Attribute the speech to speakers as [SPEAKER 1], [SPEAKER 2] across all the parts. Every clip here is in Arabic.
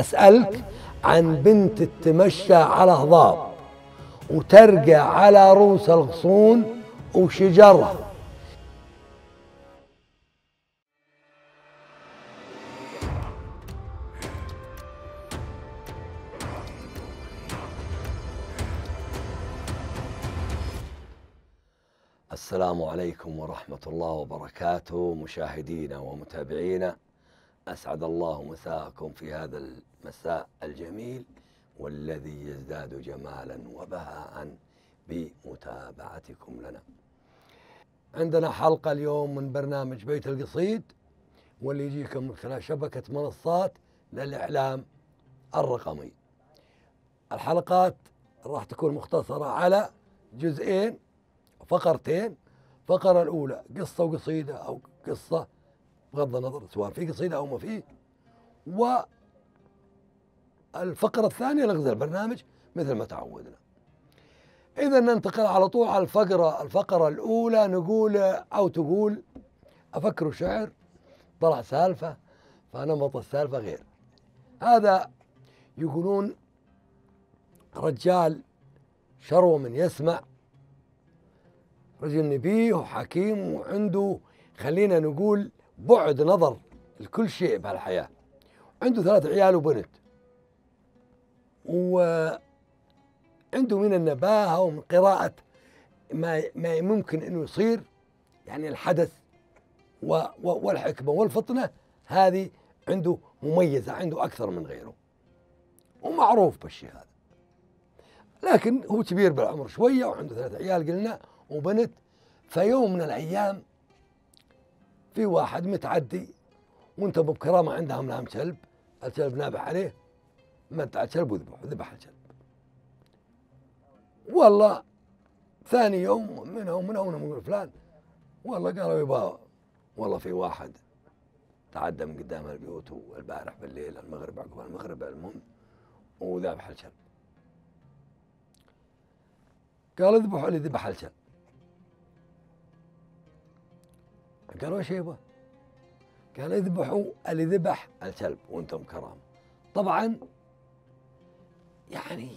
[SPEAKER 1] أسألك عن بنت تتمشى على هضاب وترقى على رؤوس الغصون وشجرها. السلام عليكم ورحمة الله وبركاته مشاهدينا ومتابعينا. أسعد الله مساءكم في هذا المساء الجميل والذي يزداد جمالا وبهاء بمتابعتكم لنا. عندنا حلقة اليوم من برنامج بيت القصيد واللي يجيكم من خلال شبكة منصات للإعلام الرقمي. الحلقات راح تكون مختصرة على جزئين فقرتين. فقرة الأولى قصة وقصيدة أو قصة بغض النظر سواء في قصيدة أو ما فيه والفقرة الثانية لغز البرنامج مثل ما تعودنا. إذا ننتقل على طول على الفقرة الفقرة الأولى نقول أو تقول أفكر شعر طلع سالفة فنمط السالفة غير. هذا يقولون رجال شرو من يسمع رجل نبيه وحكيم وعنده خلينا نقول بعد نظر لكل شيء بهالحياة. عنده ثلاث عيال وبنت. وعنده من النباهة ومن قراءة ما ما ممكن إنه يصير يعني الحدث والحكمة والفطنة هذه عنده مميزة عنده أكثر من غيره. ومعروف بالشيء هذا. لكن هو كبير بالعمر شوية وعنده ثلاث عيال قلنا وبنت فيوم من الأيام في واحد متعدي وانت بكرامة عندها منام كلب الكلب نابح عليه مد على الكلب وذبح ذبح الكلب والله ثاني يوم من هو من فلان والله قالوا يبا والله في واحد تعدى من قدام البيوت البارح بالليل المغرب عقب المغرب المهم وذابح الكلب قال اذبحوا اللي ذبح الكلب قالوا يبغى؟ قال اذبحوا اللي ذبح الكلب وأنتم كرام. طبعا يعني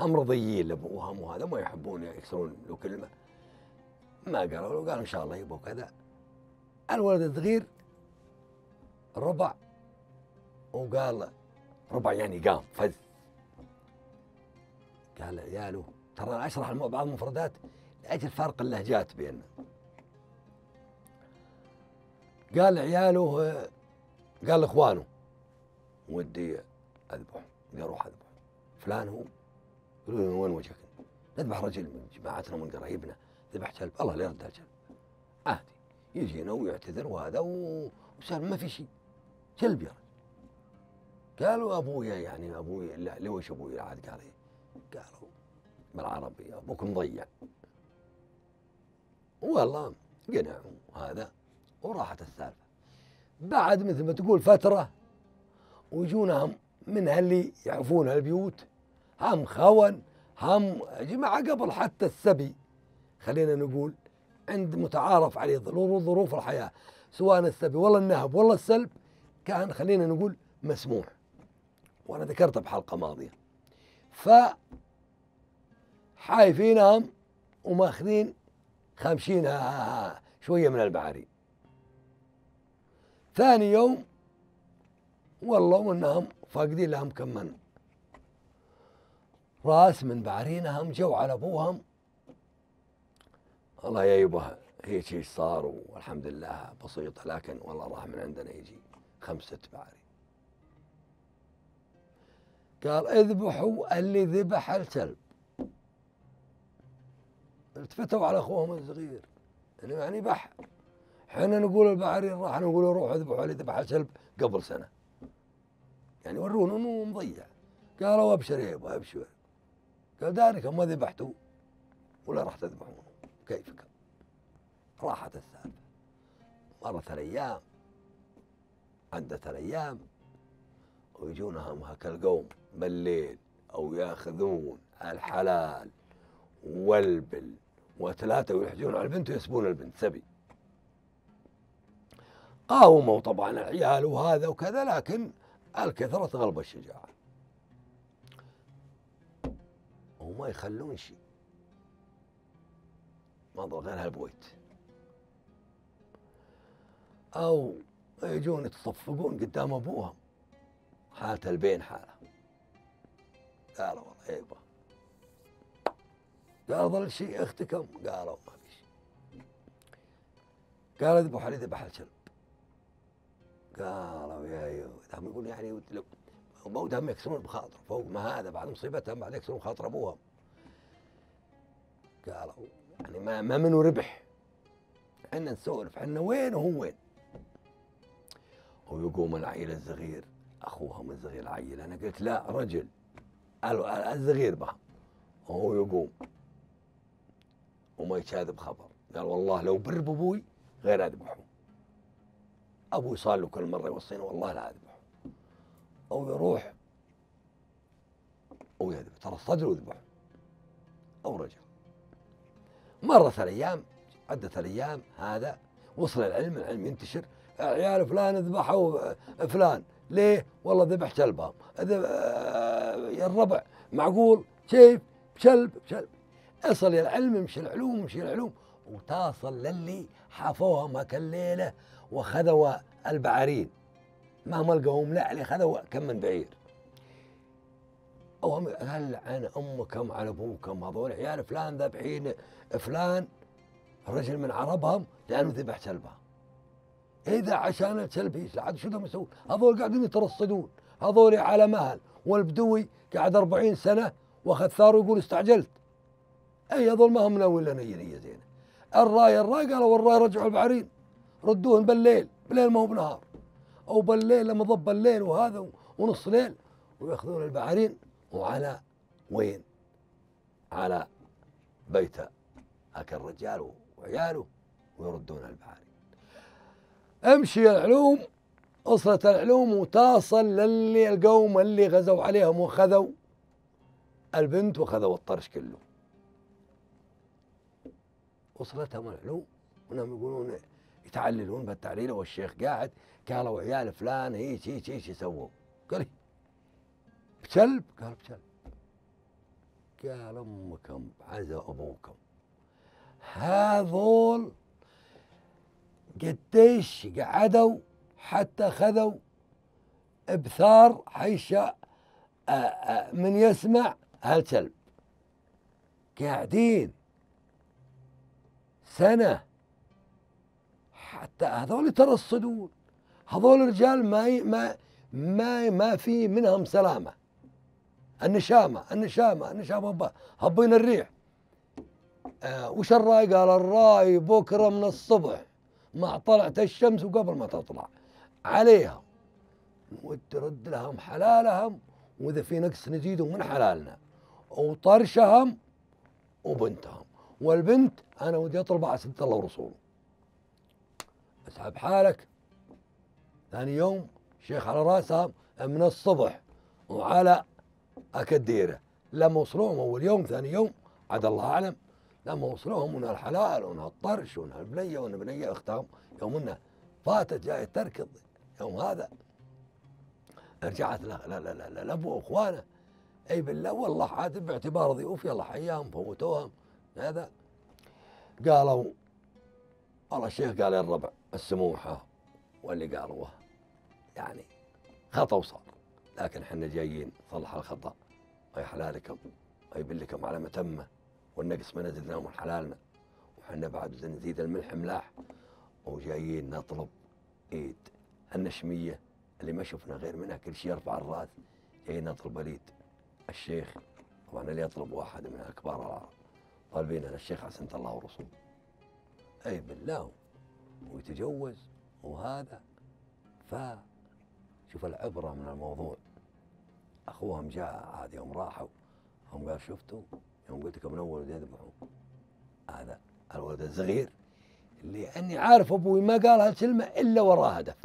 [SPEAKER 1] هم رضيين لابوهم وهذا ما يحبون يكسرون له كلمة. ما قالوا له قالوا إن شاء الله يبغوا كذا. الولد الصغير ربع وقال ربع يعني قام فز. قال عياله ترى أنا اشرح بعض المفردات لأجل فرق اللهجات بيننا. قال عياله قال لإخوانه ودي أذبح قال روح أذبح. فلان هو له وين وجهك؟ نذبح رجل من جماعتنا ومن قرايبنا ذبح كلب الله لا يرد الكلب عادي يجينا ويعتذر وهذا وسال ما في شيء. كلب يا رجل. قالوا أبويا يعني أبوي لا ليش أبوي عاد؟ قال إيه؟ قالوا بالعربي أبوك مضيع. والله قنع هذا وراحت السالفة بعد مثل ما تقول فترة ويجونا هم من اللي يعرفون البيوت هم خون هم جماعة قبل حتى السبي. خلينا نقول عند متعارف عليه ظروف الحياة. سواء السبي ولا النهب ولا السلب كان خلينا نقول مسموح وأنا ذكرتها بحلقة ماضية. ف حايفينهم وماخذين خامشينها شوية من البعاري. ثاني يوم والله انهم فاقدين لهم كم من راس من بعرينهم جو على أبوهم. الله يا يبه هيك شيء صار؟ والحمد لله بسيطة لكن والله راح من عندنا يجي خمسة بعاري قال اذبحوا اللي ذبح الكلب. التفتوا على أخوهم الصغير يعني بح. إحنا نقول البحرين راح نقول روح اذبحوا اللي ذبح الكلب قبل سنة. يعني ورونا انه مضيع. قالوا أبشر يا أبو أبشر. قال داركم ما ذبحتوا ولا راح تذبحون. كيفك؟ راحت السالفه مرت الأيام. عدت الأيام. ويجونهم هكا القوم بالليل أو يأخذون الحلال والبل. وثلاثة ويحجون على البنت ويسبون البنت. سبي. قاوموا طبعا العيال وهذا وكذا لكن الكثرة تغلب الشجاعة. وما يخلون شيء. ما ضل غير هالبويت. أو يجون يتصفقون قدام أبوهم. حالة البين حالة. قالوا والله يبا. قال ظل شيء أختكم. قالوا ما في شيء. قال اذبحوا علي ذبح الكلب. قالوا يا أيوه يقول يعني لو موتهم يكسرون بخاطر فوق ما هذا بعد مصيبتهم بعد يكسرون خاطر أبوهم. قالوا يعني ما ما منه ربح. إحنا نسولف إحنا وين وهو وين؟ ويقوم العيل الصغير أخوهم الصغير عيل أنا قلت لا رجل. الصغير به وهو يقوم. وما يكاذب خبر قال والله لو بر بابوي غير أذبحه. أبوي صار له كل مرة يوصيني والله لا أذبحه. أو يروح أو يذبح. ترى الصدر ويذبحه أو رجع مرت الأيام عدت الأيام هذا وصل العلم العلم ينتشر. عيال فلان ذبحوا فلان. ليه؟ والله ذبح كلبهم يا الربع. معقول؟ كيف؟ بشلب بشلب. اصل العلم مش العلوم مش العلوم. وتصل للي حافوها ماك الليلة وخذوا البعارين ما لقوهم لا اللي خذوا كم من بعير. أو هل عن أمكم على أبوكم هذول؟ عيال فلان ذبحين فلان رجل من عربهم لأنه ذبح كلبهم إذا عشان الكلب عاد شو بدهم يسوون؟ هذول قاعدين يترصدون. هذول على مهل. والبدوي قاعد 40 سنة وأخذ ثار ويقول استعجلت. أي هذول ما هم مناوين لنا نية زينة الراي الراي قالوا والراي رجعوا البعرين ردوهن بالليل بالليل ما هو بنهار أو بالليل لما ضب الليل وهذا ونص ليل ويأخذون البعرين وعلى وين؟ على بيت هاك الرجال وعياله ويردون البعارين امشي العلوم وصلت العلوم وتصل للي القوم اللي غزوا عليهم وخذوا البنت وخذوا الطرش كله. وصلتهم العلوم ونهم يقولون يتعللون بالتعليل والشيخ قاعد قالوا عيال فلان هيك هيك هيك يسووا قال بكلب؟ قال بكلب. قال أمكم عزا أبوكم. هذول قديش قعدوا حتى خذوا إبثار حيش من يسمع هالكلب. قاعدين سنة حتى هذول يترصدون هذول الرجال ما ما ما ما في منهم سلامة. النشامة النشامة النشامة هبين الريح. آه وش الرأي؟ قال الرأي بكرة من الصبح مع طلعت الشمس وقبل ما تطلع. عليهم. وترد لهم حلالهم وإذا في نقص نزيده من حلالنا. وطرشهم وبنتهم. والبنت أنا ودي أطلب على سيدة الله ورسوله. اسحب حالك. ثاني يوم شيخ على راسها من الصبح وعلى أكديره. لما وصلوهم أول يوم ثاني يوم عاد الله أعلم. لما وصلوهم من الحلال ومن الطرش ومن البنية ومن بنيه أختهم. يوم إنه فاتت جاي تركض. يوم هذا رجعت لا لا لا لا لابو أخوانه. أي بالله والله عاد باعتبار ضيوف يلا حياهم فوتوهم هذا قالوا والله الشيخ قال الربع. السموحه واللي قالوه يعني خطأ وصار. لكن إحنا جايين نصلح الخطأ. أي حلالكم ويبلكم على متمه والنقص ما نزلناه من حلالنا. وحنا بعد نزيد الملح ملاح. وجايين نطلب إيد النشمية اللي ما شفنا غير منها كل شيء يرفع الرأس. جايين نطلب وليد الشيخ. طبعا اللي يطلب واحد من اكبار العرب الشيخ حسنة الله ورسوله أي بالله. ويتجوز وهذا. ف شوف العبرة من الموضوع. أخوهم جاء عاد يوم راحوا هم قال شفتوا؟ يوم قلت لكم من أول يذبحوا هذا الولد الصغير لاني عارف أبوي ما قال هالكلمة إلا وراه هدف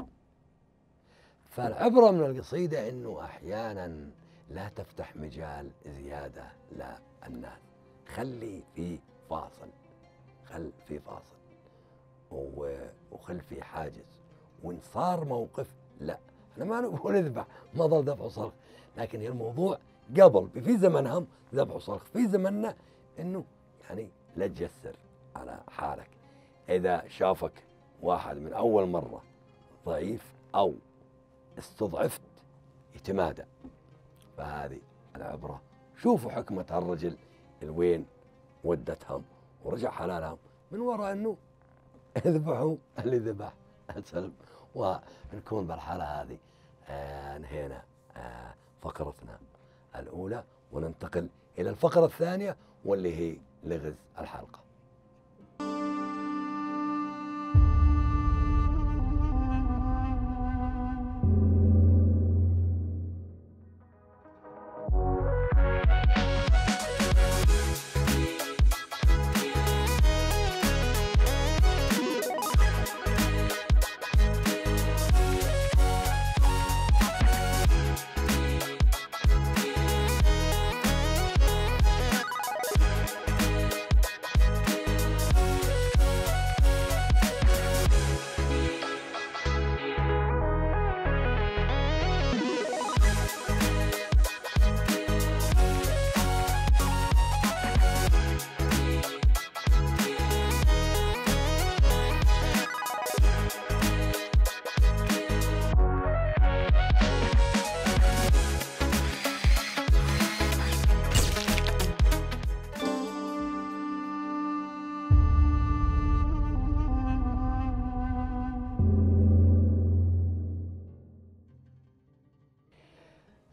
[SPEAKER 1] فالعبرة من القصيدة إنه أحيانا لا تفتح مجال زيادة للناس. خلي في فاصل. خل في فاصل. وخل في حاجز. وإن صار موقف لا. إحنا ما نقول إذبح ما ظل ذبح وصرخ. لكن الموضوع قبل في زمنهم ذبح وصرخ. في زمننا إنه يعني لا تجسر على حالك. إذا شافك واحد من أول مرة ضعيف أو استضعفت يتمادى. فهذه العبرة. شوفوا حكمة هالرجل الوين ودتهم ورجع حلالهم. من وراء إنه اذبحوا اللي ذبح. السلم ونكون بالحالة هذه آه انهينا آه فقرتنا الأولى وننتقل إلى الفقرة الثانية واللي هي لغز الحلقة.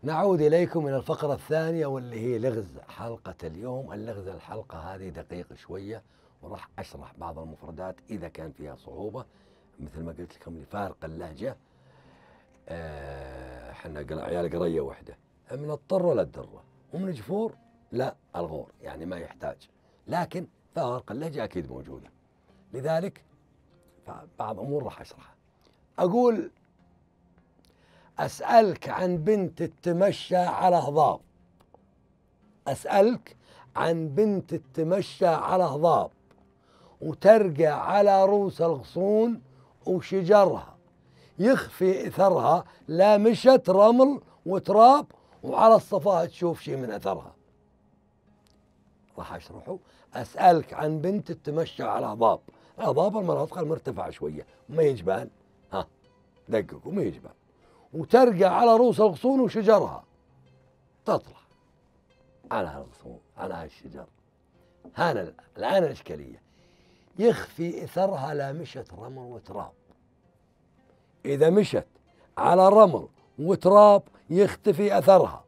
[SPEAKER 1] نعود إليكم إلى الفقرة الثانية واللي هي لغز حلقة اليوم. اللغز الحلقة هذه دقيقة شوية؟ وراح أشرح بعض المفردات إذا كان فيها صعوبة. مثل ما قلت لكم لفارق اللهجة إحنا آه عيال قرية وحدة. من الطر ولا الدرة ومن جفور؟ لا الغور يعني ما يحتاج. لكن فارق اللهجة أكيد موجودة. لذلك بعض أمور راح أشرحها. أقول أسألك عن بنت تتمشى على هضاب أسألك عن بنت تتمشى على هضاب وترقى على رؤوس الغصون وشجرها. يخفي إثرها لا مشت رمل وتراب وعلى الصفاها تشوف شيء من أثرها. راح أشرحه. أسألك عن بنت تتمشى على هضاب هضاب المناطق المرتفعه شوية ما يجبال ها دققوا ما يجبال وترقى على رؤوس الغصون وشجرها. تطلع على الغصون على هالشجر هنا الآن الإشكالية. يخفي إثرها لا مشت رمل وتراب. إذا مشت على رمل وتراب يختفي أثرها.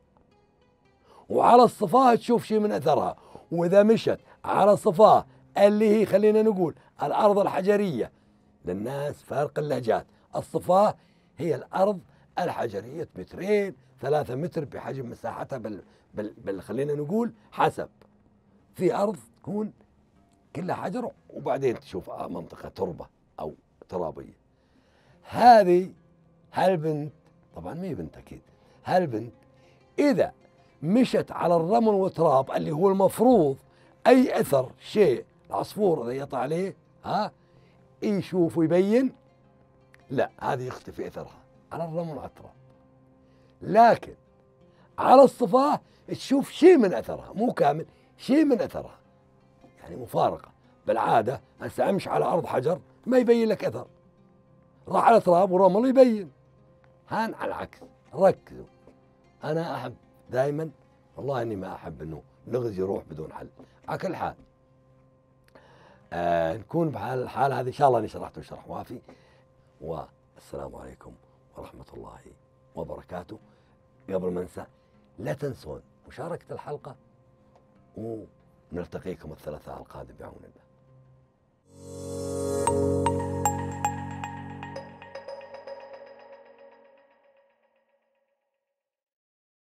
[SPEAKER 1] وعلى الصفاة تشوف شيء من أثرها. وإذا مشت على الصفاة اللي هي خلينا نقول الأرض الحجرية. للناس فارق اللهجات. الصفاة هي الأرض الحجرية مترين ثلاثة متر بحجم مساحتها بل, بل, بل خلينا نقول حسب. في أرض تكون كلها حجر وبعدين تشوف منطقة تربة أو ترابية. هذه هالبنت طبعا ما هي بنت أكيد. هالبنت إذا مشت على الرمل والتراب اللي هو المفروض أي أثر شيء العصفور إذا يطلع عليه ها يشوف ويبين لا هذه يختفي أثرها. على الرمل والتراب لكن على الصفاه تشوف شيء من أثرها مو كامل شيء من أثرها. يعني مفارقة. بالعادة هسه أمشي على أرض حجر ما يبين لك أثر. راح على تراب ورمل يبين. هان على العكس. ركزوا. أنا أحب دائما والله إني ما أحب إنه لغز يروح بدون حل. على كل حال آه نكون بحال الحال هذه. إن شاء الله إني شرحته شرح وافي. والسلام عليكم. ورحمة الله وبركاته. قبل ما انسى لا تنسون مشاركة الحلقة. ونلتقيكم الثلاثاء القادم بعون الله.